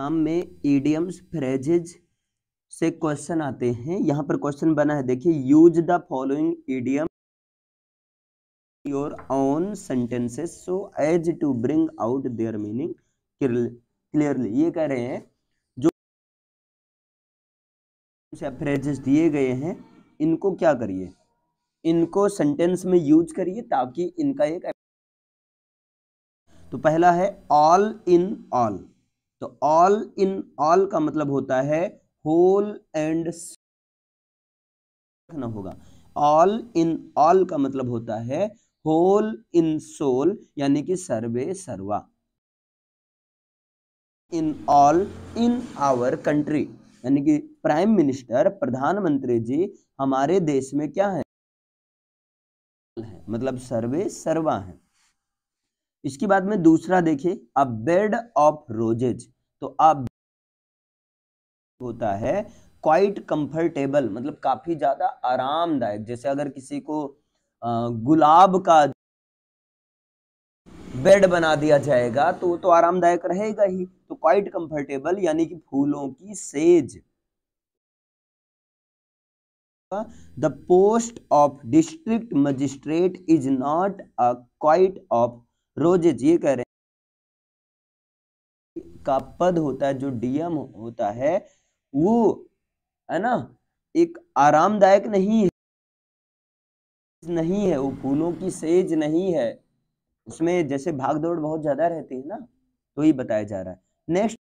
नाम में idioms phrases से क्वेश्चन आते हैं। यहाँ पर क्वेश्चन बना है। देखिए use the following idiom your own sentences so as to bring out their meaning clearly ये कह रहे हैं, जो फ्रेजेस दिए गए हैं, इनको क्या करिए? इनको सेंटेंस में यूज़ करिए ताकि इनका एक तो पहला है ऑल इन ऑल तो ऑल इन ऑल का मतलब होता है होल एंड रखना होगा। ऑल इन ऑल का मतलब होता है होल इन सोल यानी कि सर्वे सर्वा। In all in our country यानी कि प्राइम मिनिस्टर प्रधानमंत्री जी, हमारे देश में क्या है मतलब सर्वे सर्वा है। इसके बाद में दूसरा देखिए अ बेड ऑफ़ रोजेज तो अब होता है क्वाइट कंफर्टेबल मतलब काफ़ी ज़्यादा आरामदायक, जैसे अगर किसी को गुलाब का बेड बना दिया जाएगा तो वो तो आरामदायक रहेगा ही। तो क्वाइट कंफर्टेबल यानी कि फूलों की says. The post of district magistrate is not a quite of roses ये कह रहे हैं का पद होता है, जो डीएम होता है, वो, है ना, एक आरामदायक नहीं है। नहीं है, वो फूलों की सेज नहीं है। उसमें जैसे भाग दौड़ बहुत ज़्यादा रहती है ना तो ये बताया जा रहा है। नेक्स्ट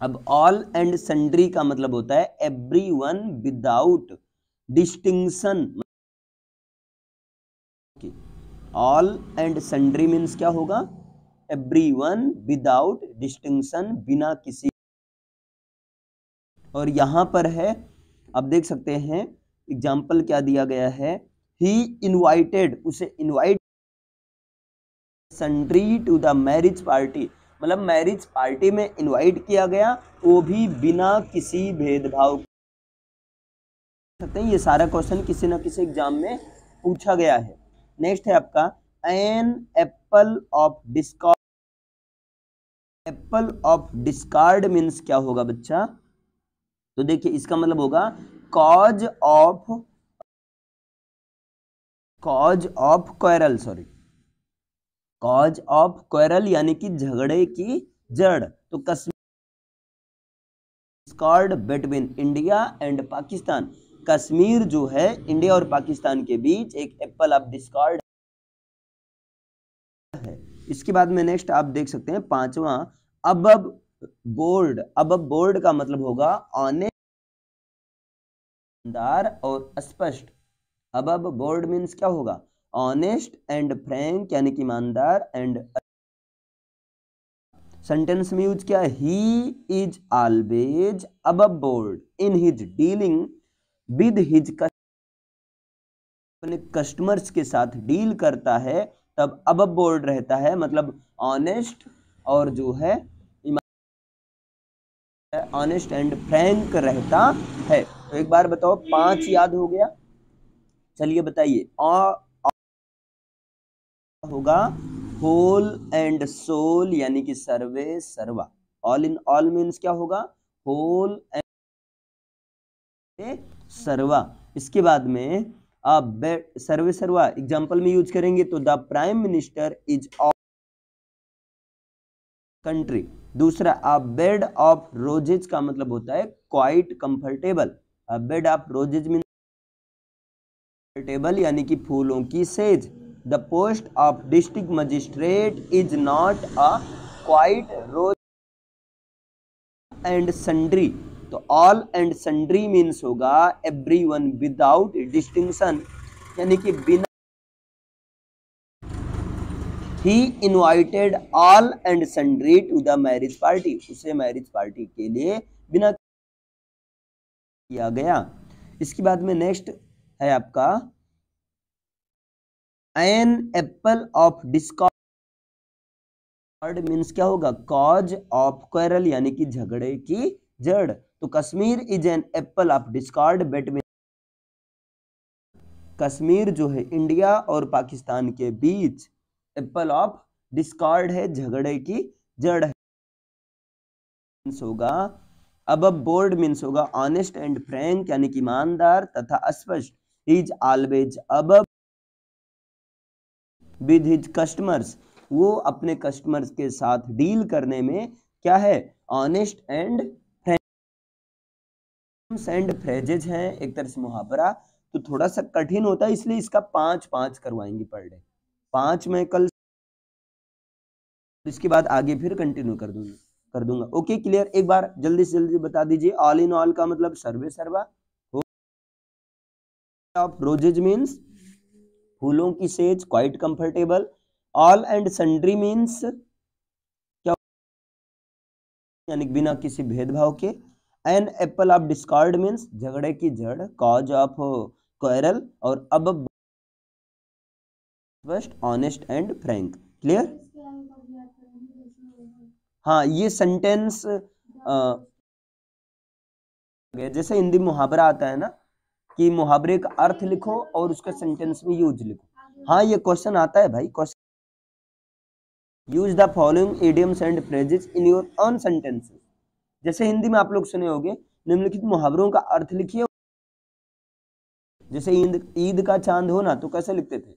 अब ऑल एंड सन्ड्री का मतलब होता है every one without distinction all and sundry means क्या होगा? एवरी वन विदाउट डिस्टिंक्शन बिना किसी और यहाँ पर है, आप देख सकते हैं एग्ज़ाम्पल क्या दिया गया है? ही इनवाइटेड उसे invite sundry to the marriage party मतलब मैरिज पार्टी में इनवाइट किया गया, वो भी बिना किसी भेदभाव सकते हैं, ये सारा क्वेश्चन किसी ना किसी एग्ज़ाम में पूछा गया है। नेक्स्ट है आपका an apple of discord apple of discord means क्या होगा बच्चा? तो देखिए, इसका मतलब होगा cause of cause of quarrel sorry cause of quarrel यानी कि झगड़े की जड़। तो Kashmir between India and Pakistan Kashmir जो है, इंडिया और पाकिस्तान के बीच एक एप्पल ऑफ़ डिस्कॉर्ड है। इसके बाद में नेक्स्ट आप देख सकते हैं, पांचवा, अब बोर्ड अब बोर्ड का मतलब होगा ऑनेस्टदार और स्पष्ट। अब बोर्ड मीन्स क्या होगा? ऑनेस्ट एंड फ्रैंक यानी कि ईमानदार एंड सेंटेंस में यूज़ क्या he is always above board in his dealing with his अपने कस्टमर्स के साथ डील करता है, तब अब बोर्ड रहता है मतलब ऑनेस्ट और जो है ऑनेस्ट एंड फ्रैंक रहता है। तो एक बार बताओ, पाँच याद हो गया? चलिए बताइए। होगा होल एंड सोल यानी कि सर्वे, सर्वा। ऑल इन ऑल मीन्स क्या होगा? होल एंड सर्वा। इसके बाद में आप सर्वे सर्वा एग्ज़ाम्पल में यूज़ करेंगे तो the prime minister is of country दूसरा अ बेड ऑफ़ रोजेज का मतलब होता है quite comfortable a bed of roses mean comfortable यानी कि फूलों की says the post of district magistrate is not a quite rose and sundry तो ऑल एंड सन्ड्री मीन्स होगा एवरी वन विदाउट डिस्टिंक्शन यानी कि बिना he invited all and sundry to the marriage party उसे मैरिज पार्टी के लिए बिना किया गया। इसके बाद में नेक्स्ट है आपका an apple of discord means क्या होगा? कॉज ऑफ़ क्वेरल यानी कि झगड़े की जड़। तो Kashmir is an apple of discord between Kashmir जो है इंडिया और पाकिस्तान के बीच एप्पल ऑफ़ डिस्कार्ड है, झगड़े की जड़ है। होगा। अब बोर्ड मीन्स होगा। ऑनेस्ट एंड फ्रैंक यानी कि ईमानदार तथा स्पष्ट is always above with his customers वो अपने कस्टमर्स के साथ डील करने में क्या है? ऑनेस्ट एंड एंड फ्रेजेज हैं, एक तरह से मुहावरा तो थोड़ा सा कठिन होता है, इसलिए इसका पाँच पाँच करवाएँगे पर डे। पाँच में कल इसके बाद आगे फिर कंटिन्यू कर दूँगा कर दूँगा। ओके क्लियर एक बार जल्दी से जल्दी बता दीजिए ऑल इन ऑल का मतलब सर्वे सर्वा ऑफ़ रोजेज मीन्स फूलों की says quite comfortable all and sundry means क्या? यानी बिना किसी भेदभाव के। An apple of discord means झगड़े की जड़ कॉज ऑफ़ क्वेरल और अब first, honest and frank. Clear? हाँ ये सेंटेंस जैसे हिंदी मुहावरा आता है ना, कि मुहावरे का अर्थ लिखो और उसका सेंटेंस में यूज़ लिखो। हाँ ये क्वेश्चन आता है भाई, question. Use the following idioms and phrases in your own sentences. जैसे हिंदी में आप लोग सुने होंगे, निम्नलिखित मुहावरों का अर्थ लिखिए। जैसे ईद का चाँद होना तो कैसे लिखते थे?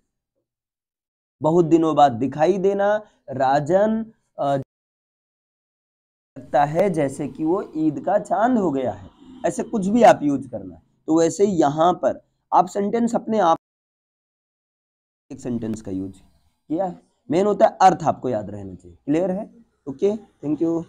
बहुत दिनों बाद दिखाई देना, राजन लगता है जैसे कि वो ईद का चाँद हो गया है। ऐसे कुछ भी आप यूज़ करना तो वैसे यहाँ पर आप सेंटेंस अपने आप एक सेंटेंस का यूज़ किया है। मेन होता है अर्थ, आपको याद रहना चाहिए। क्लियर है? Okay thank you